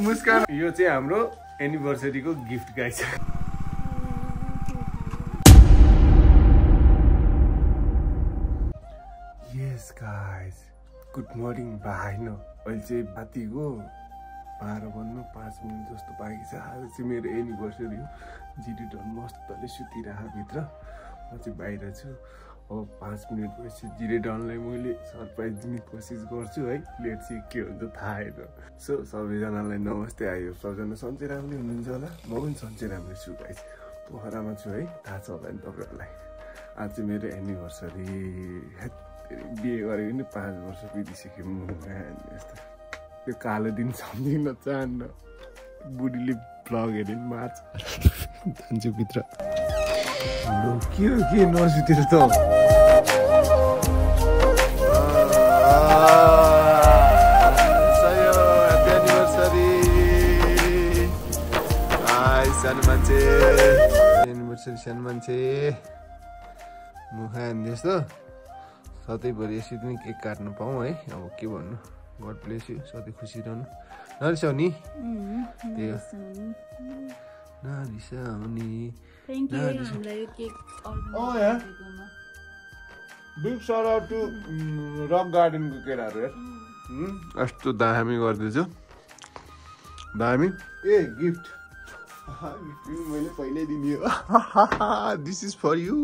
मुस्कान यो चाहिँ हाम्रो एनिभर्सरीको gift guys yes guys good morning भाइन अहिले चाहिँ बातीको बाह्र बन्नु पाँच मिनट जस्तो बाँकी छ आज चाहिँ मेरो एनिभर्सरी हो। जिडी डन मस्तले सुतिरहेको भित्र। म चाहिँ बाहिर छु। अब पाँच मिनट जिरे डनलाई मैले सरप्राइज दिने कोसिस गर्छु है। लेट चाहिँ के हुन्छ थाहा होइन सो सबैजनालाई नमस्ते आयो सबजना सन्चै राम्रै हुनुहुन्छ होला। म पनि सन्चै राम्रै छु गाइस पोखरामा छु है। थाहा छ होला नि तपाईँहरूलाई। आज चाहिँ मेरो एनिभर्सरी बिहे गरेको नि पाँच वर्ष बितिसक्यो यस्तो। त्यो कालो दिन सम्झिन चाहन्न। बुढीले ब्लग हेऱ्यो मार्छ जान्छु भित्र के हो के नसुतेर त सानो मान्छे एनिभर्सरी सानो मान्छे मुखा सधैँभरि यसरी नै केक काट्नु पाऊँ है अब के भन्नु गड प्लेस यु सधैँ खुसी रहनु नरिसाउ नि त्यही हो नरिसाउने थ्याङ्क यू No, this- हामीलाई यो cake Oh, yeah. Big sir to rock गार्डनको केटाहरू यार यस्तो दामी गरिदिएछु दामी ए गिफ्ट मैले पहिल्यै दिने हो this is for you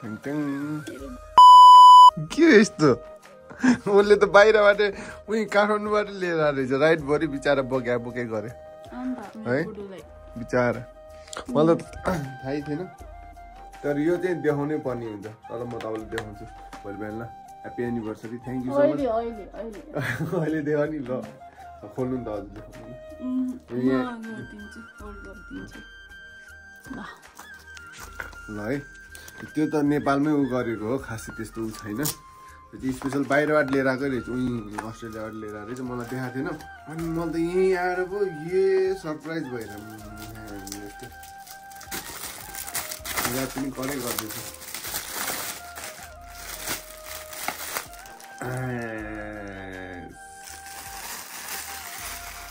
thank you के यस्तो उसले त बाहिरबाट उहीँ काठमाडौँबाट लिएर रहेछ राइटभरि बिचरा बोक्या बोके गरे है? बिचरा मलाई थाहै थिएन। तर यो चाहिँ देखाउनै पर्ने हुन्छ। तर म तपाईँलाई देखाउँछु। भोलि बिहान ल। Happy anniversary thank you so much अहिले देखाउ नि ल। खोल्नु नि त हजुरले गरिदिन्छु। ल। है। त्यो त नेपालमै उ गरेको हो खासै त्यस्तो उ छैन। त्यो स्पेसल बाहिरबाट लिएर आएकै रहेछ। उहीँ अस्ट्रेलियाबाट लिएर आएर चाहिँ मलाई देखाएको थिएन। अनि मैले त यहीँ आएर पो ए सरप्राइज भएर। याद पनि करै गर्दैछ।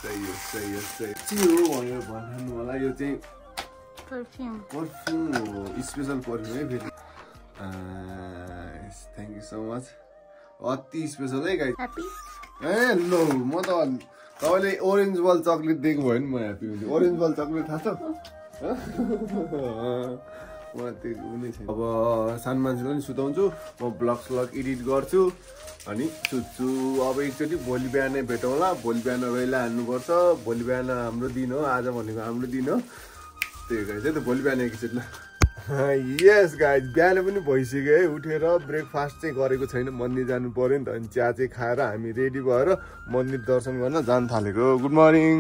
सही हो सही हो सही के हो भनेर भन्नु होला यो चाहिँ पर्फ्युम पर्फ्युम हो स्पेसल पर्फ्युम है फेरि। थ्याङ्क यू सो मच अति स्पेसल है गाई ए लो म त तपाईँले ओरेन्ज बल चक्लेट दिएको भयो नि म ह्याप्पी हुन्छु ओरेन्ज बल चक्लेट थाहा छ? म त्यो अब सानो मान्छेलाई नि सुताउँछु म ब्लग स्लग एडिट गर्छु अनि सुत्छु। अब एकचोटि भोलि बिहानै भेटौँला भोलि बिहान रैला हान्नुपर्छ भोलि बिहान हाम्रो दिन हो आज भनेको हाम्रो दिन हो। त्यही गाई चाहिँ त भोलि बिहान एकचोटि ल। यस गाई बिहान पनि भइसक्यो है। उठेर ब्रेकफास्ट चाहिँ गरेको छैन मन्दिर जानु पऱ्यो नि त। अनि चिया चाहिँ खाएर हामी रेडी भएर मन्दिर दर्शन गर्न जान थालेको। गुड मर्निङ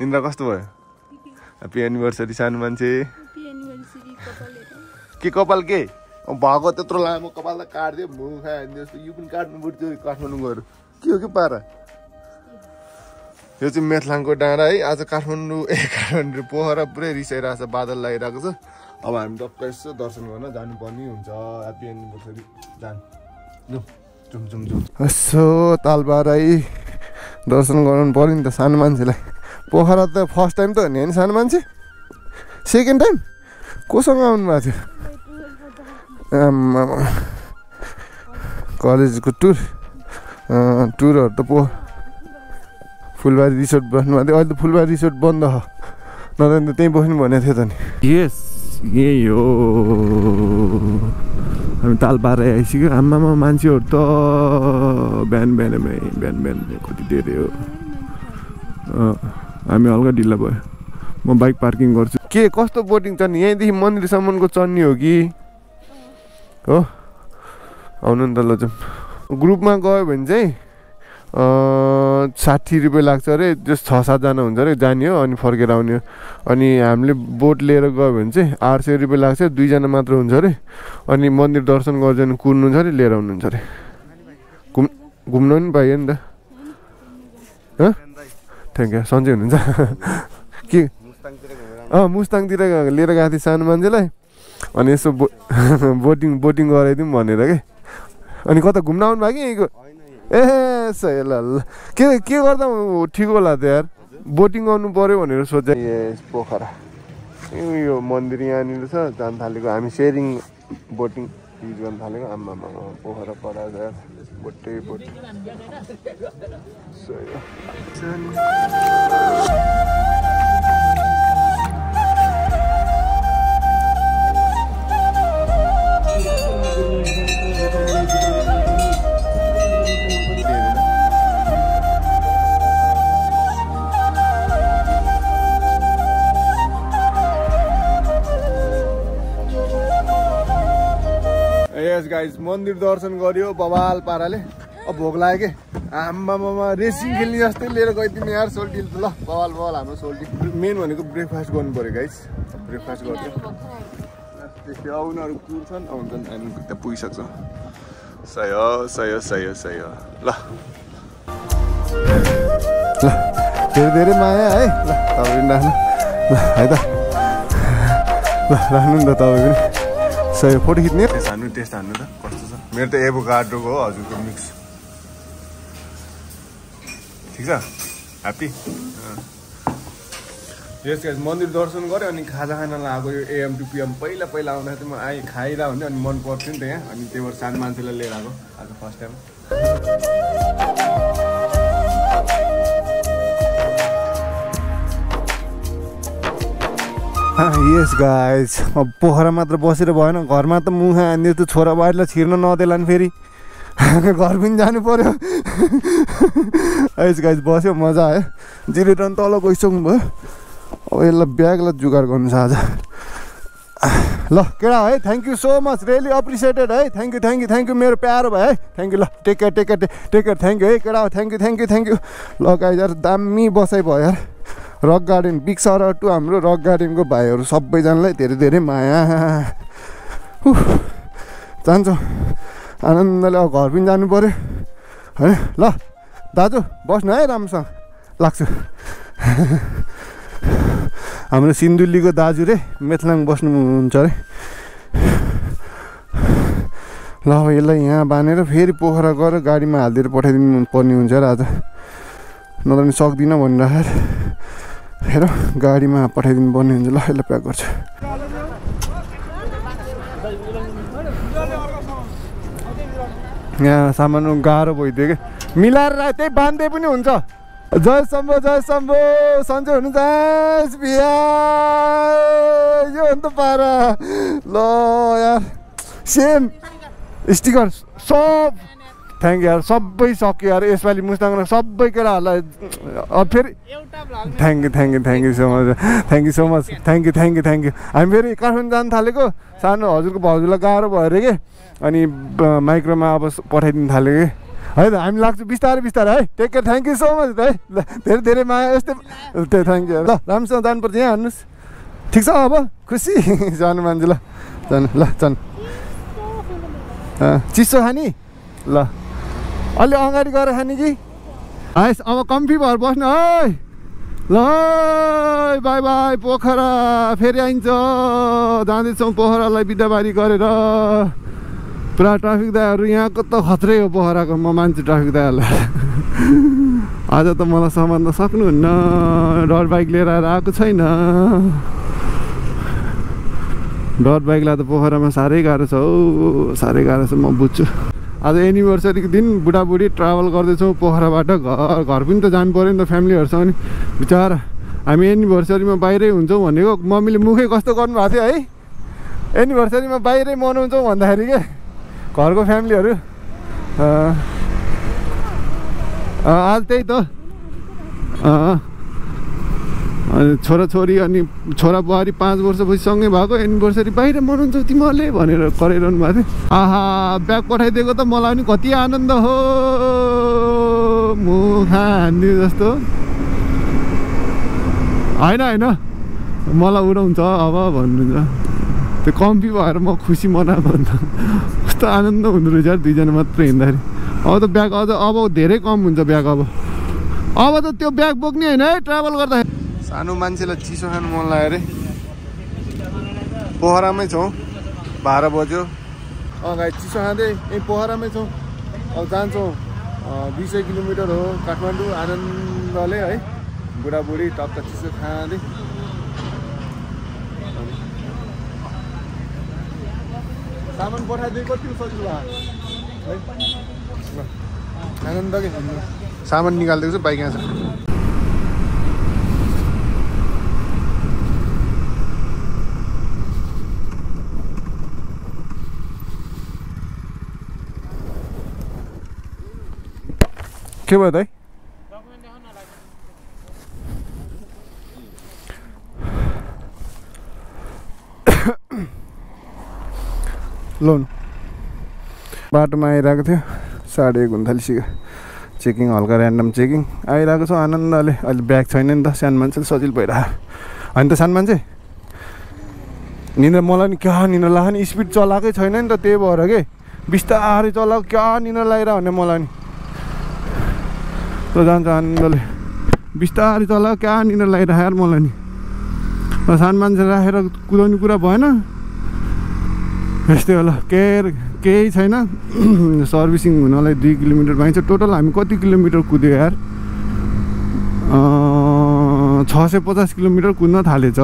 निन्द्रा कस्तो भयो? ह्याप्पी एनिभर्सरी सानो मान्छे। के कपाल के? भएको त्यत्रो लामो कपाल त काटिदियो मुखा जस्तो यो पनि काट्नु पर्छ काठमाडौँ गएर के हो कि पारा? यो चाहिँ मेथलाङको डाँडा है आज काठमाडौँ ए काठमाडौँ पोखरा पुरै रिसाइरहेको छ बादल लगाइरहेको छ। अब हामी टक्क यसो दर्शन गर्न जानुपर्ने हुन्छ। ह्याप्पी एनिभर्सरी जान। जाउँ जाउँ जाउँ जाउँ यसो तालबारै दर्शन गराउनु पऱ्यो नि त सानो मान्छेलाई। पोखरा त फर्स्ट टाइम त हो नि सानो मान्छे? सेकेन्ड टाइम कोसँग आउनु भएको थियो? आम्मा कलेजको टुर? टुरहरू त पो फुलबारी रिसोर्ट बस्नु भएको थियो अहिले त फुलबारी रिसोर्ट बन्द छ नत्र त त्यहीँ बस्नु भनेको थियो त नि। यस यही हो। हामी ताल पारै आइसक्यो। आम्मामा मान्छेहरू त बिहान बिहानमै बिहान बिहान कति धेरै हो। हामी हल्का ढिला भयो। म बाइक पार्किङ गर्छु। के कस्तो बोटिङ छ नि? यहीँदेखि मन्दिरसम्मको चढ्ने हो कि? हो? आउनु नि त ल जाउँ ग्रुपमा गयो भने चाहिँ साठी रुपियाँ लाग्छ अरे जस छ सातजना हुन्छ अरे जाने हो अनि फर्केर आउने हो। अनि हामीले बोट लिएर गयो भने चाहिँ आठ सय रुपियाँ लाग्छ दुईजना मात्र हुन्छ अरे। अनि मन्दिर दर्शन गर्दैन कुद्नुहुन्छ अरे लिएर आउनुहुन्छ अरे। घुम् घुम्नु पनि पाइयो नि त। थ्याङ्क यू सन्चै हुनुहुन्छ। के? अँ मुस्ताङतिर लिएर गएको थिएँ सानो मान्छेलाई। अनि यसो बो बोटिङ बोटिङ गराइदिउँ भनेर के? अनि कता घुम्न आउनु भयो कि यहीँको? ए सही ल ल। के के गर्दा ठिक होला त यार? बोटिङ गर्नु पर्यो भनेर सोचे। यस पोखरा। यो- मन्दिर यहाँनिर छ जान थालेको हामी सेयरिङ बोटिङ युज गर्न थालेको आम्मामा पोखरा परा यार। बोटै बोट मन्दिर दर्शन गर्यो बवाल पाराले। अब भोक लाग्यो के? आम्मामा रेसिङ खेल्ने जस्तै लिएर गइदिनु यार सोल्टी। ल बवाल बवाल हाम्रो सोल्टी। मेन भनेको ब्रेकफास्ट गर्नु पऱ्यो गाइस ब्रेकफास्ट गर्यो। त्यसले अब उनीहरू पुग्छन् आउँछन् हामी त्यहाँ पुगिसक्छौँ। सही हो सही हो ल। ल धेरै धेरै माया है। ल तपाईँ राख्नु ल है त। ल राख्नु नि त तपाईँ पनि। हो फोटो खिच्ने। टेस्ट हान्नु टेस्ट हान्नु त। मेरो त एभोकाडोको हो हजुरको मिक्स। ठिक छ? ह्याप्पी यस गाइस मन्दिर दर्शन गऱ्यो अनि खाजा खान लगाएको यो एएम टु पिएम पहिला पहिला आउँदाखेरि म आएँ खाइरह हुन्थ्यो अनि मन पर्थ्यो नि त यहाँ। अनि त्यही भएर सानो मान्छेलाई लिएर आएको आज फर्स्ट टाइम यस गाइस अब पोखरा मात्र बसेर भएन घरमा त मुखा हान्दियो त छोरा बारीलाई छिर्न नदेला नि फेरि घर पनि जानु पर्यो यस गाइस बस्यो मजा आयो जिरो टन तल गइसक्नु भयो अब यसलाई ब्यागलाई जुगाड गर्नु छ आज ल केटा है thank you so much really appreciated है thank you thank you thank you मेरो प्यारो भयो है थ्याङ्क यू ल take care take care take care thank you है केटा thank you thank you thank you ल गाइस यार दामी बसाइ भयो यार rock garden big sir too हाम्रो रक गार्डनको भाइहरू सबैजनालाई धेरै धेरै माया। जान्छौँ। आनन्दले अब घर पनि जानु पऱ्यो होइन? ल दाजु बस्नु है राम्रोसँग। लाग्छु। हाम्रो सिन्धुलीको दाजु रे मेथलाङ बस्नुहुन्छ अरे ल अब यसलाई यहाँ बाँधेर फेरि पोखरा गएर गाडीमा हालिदिएर पठाइदिनु पर्ने हुन्छ र आज नत्र सक्दिनँ भनिरहेको हेर गाडीमा पठाइदिनु पर्ने हुन्छ ल यसलाई प्याक गर्छु। यहाँ सामान गाह्रो भइदियो कि? मिलाएर राख त्यही बाँध्दै पनि हुन्छ। जय शम्भो जय शम्भो सन्चै हुनुहुन्छ बिहा यो अन्त पारा। ल यार सेम स्टिकर सब थ्याङ्क यार। सबै सक्यो यार। यसपालि मुस्ताङमा सबै केटाहरूलाई अब फेरि thank you thank you thank you so much. Thank you so much. Thank you thank you thank you. हामी फेरि काठमाडौँ जानु थालेको। सानो हजुरको भाउजूलाई गाह्रो भयो अरे कि? अनि माइक्रोमा अब पठाइदिनु थाल्यो कि? है त हामी लाग्छ बिस्तारै बिस्तारै। है take care thank you so much है। ल धेरै धेरै माया यस्तै। त्यो थ्याङ्क यू ल राम्रोसँग जानुपर्छ यहाँ हान्नुहोस्। ठिक छ अब? खुसी? जानु मान्छे ल जानु। ल जानु चिसो खाने? ल। अलि अगाडि गएर खाने कि आइस अब कम्फी भएर बस्नु है। ल बाई बाई पोखरा फेरि आइन्छ। जाँदैछौँ पोखरालाई बिदाबारी गरेर। पुरा ट्राफिक दायाहरू यहाँको त खत्रै हो पोखराको म मान्छे ट्राफिक दायाहरूलाई आज त मलाई समात्न सक्नुहुन्न डर बाइक लिएर आएर आएको छैन। डर बाइकलाई त पोखरामा साह्रै गाह्रो छ हौ साह्रै गाह्रो छ म बुझ्छु। आज एनिभर्सरीको दिन बुढाबुढी ट्राभल गर्दैछौँ पोखराबाट घर घर पनि त जानु पऱ्यो नि त फ्यामिलीहरूसँग नि। बिचरा हामी एनिभर्सरीमा बाहिरै हुन्छौँ भनेको मम्मीले मुखै कस्तो गर्नुभएको थियो है? एनिभर्सरीमा बाहिरै मनाउँछौँ भन्दाखेरि के? घरको फ्यामिलीहरू आज त्यही त। अनि छोराछोरी अनि छोरा बुहारी पाँच वर्षपछि सँगै भएको एनिभर्सरी बाहिर मनाउँछौ तिमीहरूले भनेर कराइरहनु भएको थियो आहा ब्याग पठाइदिएको त मलाई पनि कति आनन्द हो। मुखा हान्दियो जस्तो। होइन होइन। मलाई उडाउँछ अब भन्नुहुन्छ। त्यो कम्ती भएर म खुसी मनाएको अन्त कस्तो आनन्द हुँदो रहेछ दुईजना मात्र हिँड्दाखेरि। अब त ब्याग अझ अब धेरै कम हुन्छ ब्याग अब। अब त त्यो ब्याग बोक्ने होइन है ट्राभल गर्दाखेरि। सानो मान्छेलाई चिसो खानु मन लाग्यो अरे। पोखरामै छौँ। बाह्र बज्यो। अँ गाई चिसो खाँदै। यहीँ पोखरामै छौँ। अब जान्छौँ। सय किलोमिटर हो काठमाडौँ। आनन्दले है बुढाबुढी टक्क चिसो खाँदै। सामान पठाइदिए कति सजिलो आनन्दकै सामान निकालिदिएको छु बाइक यहाँ छ। के भयो है लोन बाटोमा आइरहेको थियो साढे एक हुन्थालिसक्यो चेकिङ हल्का ऱ्यान्डम चेकिङ आइरहेको छ आनन्दले अहिले ब्याग छैन नि त सानो मान्छे सजिलो भइरहेको होइन त सानो मान्छे निन्द्रा मलाई नि क्या निन्द्रा लाग्यो नि स्पिड चलाएकै छैन नि त त्यही भएर के बिस्तारै चलाएको क्या निन्द्रा लागिरह भने मलाई नि त जान्छ आनन्दले बिस्तारै चलाएको क्या निन्द्रा लागिरहेको यार मलाई नि सानो मान्छे राखेर कुदाउने कुरा भएन यस्तै होला केयर केही छैन सर्भिसिङ हुनलाई दुई किलोमिटर पाइन्छ टोटल हामी कति किलोमिटर कुद्यो यार छ सय पचास किलोमिटर कुद्न थालेछ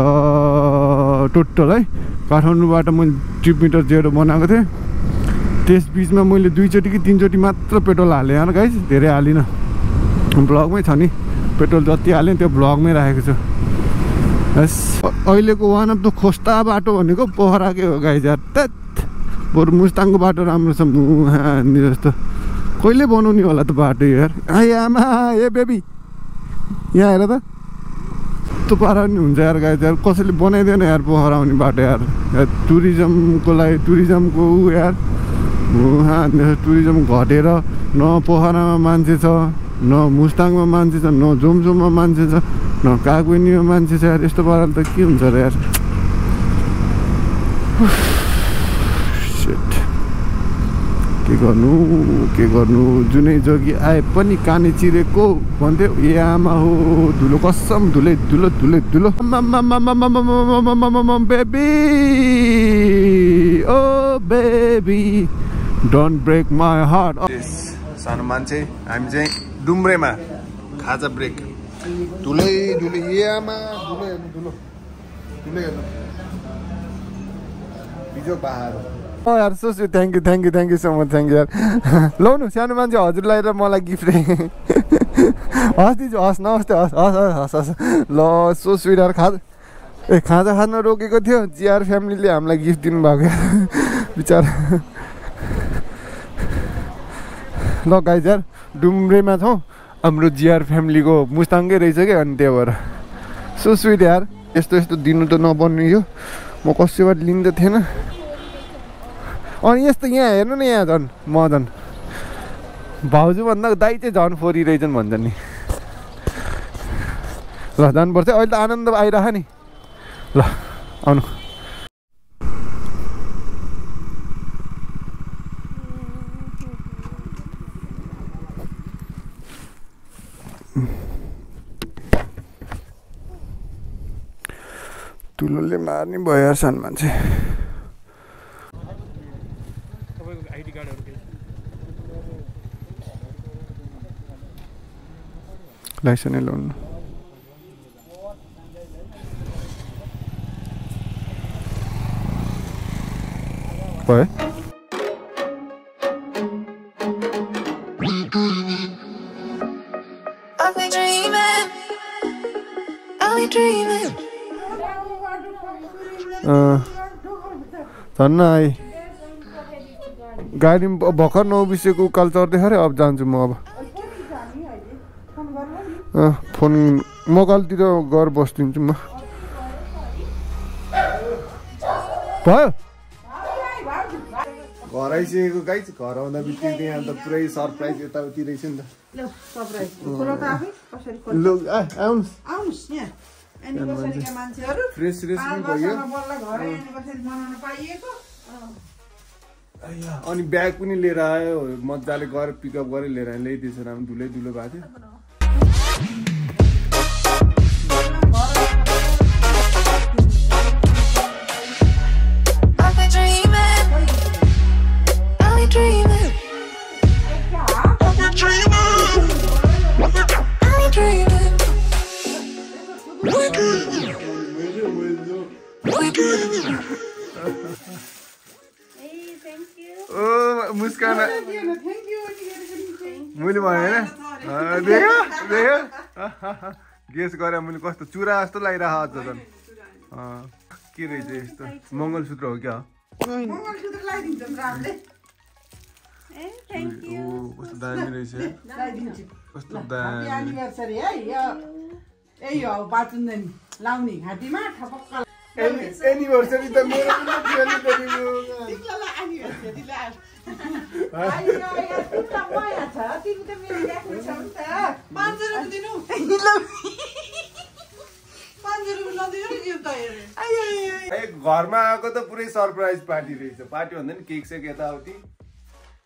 टोटल है काठमाडौँबाट मैले ट्रिप मिटर जेरो बनाएको थिएँ त्यस बिचमा मैले दुईचोटि कि तिनचोटि मात्र पेट्रोल हालेँ यार गाइस धेरै हालिनँ ब्लगमै छ नि। पेट्रोल जति हालेँ त्यो ब्लगमै राखेको छु। यस अहिलेको वान अफ द खोस्टा बाटो भनेको पोखराकै हो गाई त्यत बरु मुस्ताङको बाटो राम्रो छ। मुहानी जस्तो। कहिले बनाउने होला त बाटो यार? आमा ए बेबी। यहाँ हेर त। यस्तो पारा नि हुन्छ यार गाई यार। कसैले बनाइदिएन यार पोखरा आउने बाटो यार। टुरिज्मको लागि टुरिज्मको ऊ यार। मुहानी टुरिज्म घटेर न पोखरामा मान्छे छ। न मुस्ताङमा मान्छे छ न जोमजोममा मान्छे छ न कागवेनीमा मान्छे छ यार यस्तो पाराले त के हुन्छ र यार. के गर्नु के गर्नु जुनै जोगी आए पनि काने चिरेको भन्थ्यो ए आमा हो धुलो कसम धुलै धुलो धुलै धुलो baby oh baby don't break my heart सानो मान्छे हामी चाहिँ डुम्रेमा। खाजा ब्रेक। धुलै धुलै ए आमा धुलो हेर्नु धुलो धुलो हेर्नु बिजो बाहार। यार so so thank you thank you thank you so much thank you यार। लाउनु सानो मान्छे हजुरलाई र मलाई गिफ्ट हस् दिजु हस् नमस्ते हस् हस् हस् हस् हस्। ल सो स्विट यार खाजा ए खाजा खान रोकेको थियो। जिआर फ्यामिलीले हामीलाई गिफ्ट दिनुभएको बिचार। ल गाई यार। डुम्रेमा छौँ? हाम्रो जिआर फ्यामिलीको मुस्ताङकै रहेछ क्या अनि त्यही भएर सो स्विट यार यस्तो यस्तो दिनु त नपर्ने यो। म कसैबाट लिँदै थिएन। अनि यस्तो यहाँ हेर्नु न यहाँ झन् म झन्। भाउजूभन्दा दाइ चाहिँ झन् फोरी रहेछन् भन्छ नि। ल जानुपर्छ। अहिले त आनन्द आइरह नि। ल आउनु। तुलोले मार्ने भयो यार सानो मान्छे। लाइसेन्सै भयो। धन्न आइ गाडी भर्खर नौ बिसेको उकालो चढ्दै खरे अब जान्छु म अब। फोन म कलतिर गएर बसिदिन्छु म। भयो। घर आइसकेको गाई घर आउँदा बित्तिकै यहाँ त पुरै सरप्राइज यताउति रहेछ नि त। ल सरप्राइज खोलो त आफै? कसरी खोल्छ लु आ, आउनुहोस्। एनिभर्सरीका मान्छेहरू फ्रेस फ्रेस पनि भयो अनि ब्याग पनि लिएर आयो मजाले गएर पिकअप गरेर लिएर आयो। ल्याइदिएछ राम्रो धुलै धुलो भएको थियो। गेस गरेँ मैले कस्तो चुरा जस्तो लागिरहेको अझ झन् अँ, के रहेछ यस्तो? मङ्गलसूत्र हो क्या? कस्तो दामी रहेछ। कस्तो दामी लाउने घाँटीमा ठपक्क एनिभर्सरी त मेरो घरमा आएको त पुरै सरप्राइज पार्टी रहेछ पार्टी भन्दा नि केक सेक यताउति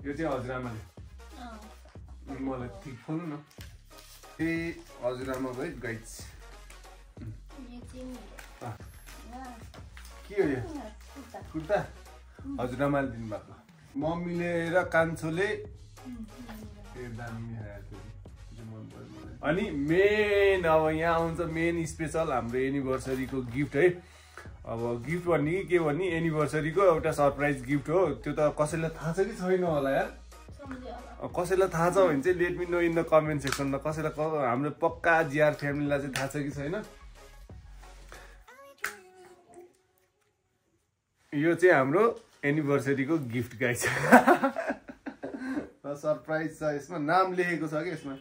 यो चाहिँ हजुरआमाले मलाई ठिक खोल्नु न ए हजुरआमाको है गाइड्स के हो यो कुर्ता हजुरआमाले दिनुभएको मम्मीले र कान्छोले। अनि मेन अब यहाँ आउँछ मेन स्पेसल हाम्रो एनिभर्सरीको गिफ्ट है। अब गिफ्ट भन्ने कि के भन्ने एनिभर्सरीको एउटा सरप्राइज गिफ्ट हो। त्यो त कसैलाई थाहा छ कि छैन होला यार? कसैलाई थाहा छ भने चाहिँ let me know in the comment सेक्सनमा कसैलाई हाम्रो पक्का जिआर फ्यामिलीलाई चाहिँ थाहा छ कि छैन? यो चाहिँ हाम्रो एनिभर्सरीको गिफ्ट गाई छ सरप्राइज छ यसमा नाम लेखेको छ कि यसमा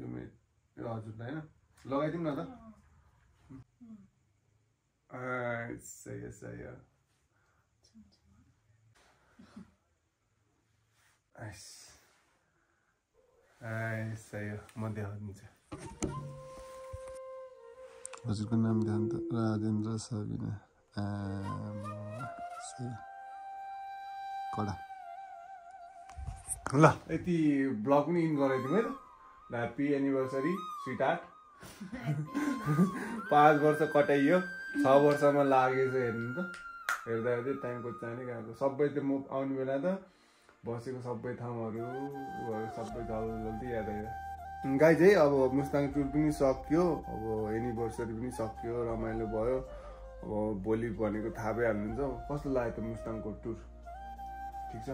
यो मे- यो हजुर होइन लगाइदिउँ न त आ, सही हो, सही हो। आइस। आइस, सही हो, म देखाइदिन्छु हजुरको नाम ध्यान त राजेन्द्र सबिना। कडा ल यति ब्लग पनि इन गराइदिउँ है त। ह्याप्पी एनिभर्सरी स्विट आर्ट पाँच वर्ष कटाइयो छ वर्षमा लागेछ हेर्नु त। हेर्दा हेर्दै टाइमको चानै गएको। सबै त म आउने बेला त बसेको सबै ठाउँहरू सबै जल्दी याद आयो। गाई चाहिँ अब मुस्ताङ टुर पनि सक्यो अब एनिभर्सरी पनि सक्यो रमाइलो भयो। अब भोलि भनेको थाहा भइहाल्नुहुन्छ। कस्तो लाग्यो त मुस्ताङको टुर? ठिक छ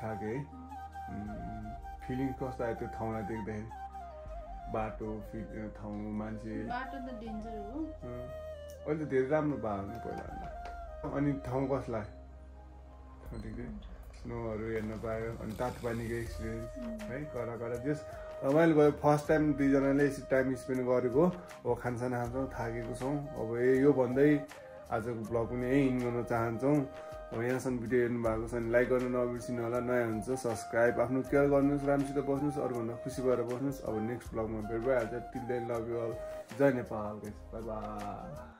थाके है फिलिङ कस्तो आयो त्यो ठाउँलाई देख्दाखेरि बाटो फि ठाउँ मान्छे हो अहिले त धेरै राम्रो भयो नि पहिला अनि ठाउँ कसलाई स्नोहरू हेर्न पायो अनि तातो पानीको एक्सपिरियन्स है कडा कडा जस रमाइलो भयो फर्स्ट टाइम दुईजनाले यसरी टाइम स्पेन्ड गरेको अब खानसाना खान्छौँ थाकेको छौँ अब ए यो भन्दै आजको ब्लग पनि यहीँ इन गर्न चाहन्छौँ अब यहाँसम्म भिडियो हेर्नु भएको छ भने लाइक गर्नु नबिर्सिनु होला नयाँ हुन्छ सब्सक्राइब आफ्नो केयर गर्नुहोस् राम्रोसित बस्नुहोस् अरूभन्दा खुसी भएर बस्नुहोस्। अब नेक्स्ट ब्लगमा भेट भइहाल्छ। Till then love you all Jay Nepal bye by